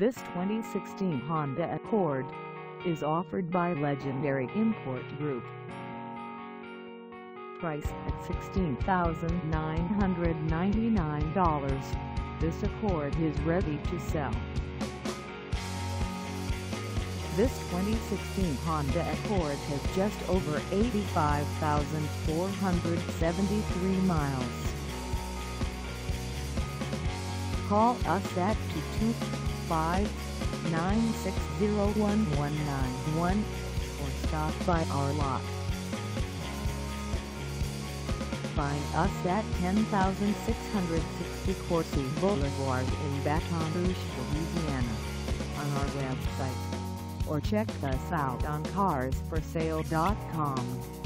This 2016 Honda Accord is offered by Legendary Import Group. Price at $16,999, this Accord is ready to sell. This 2016 Honda Accord has just over 85,473 miles. Call us at 225-960-1191 or stop by our lot. Find us at 10660 Coursey Boulevard in Baton Rouge, Louisiana on our website or check us out on carsforsale.com.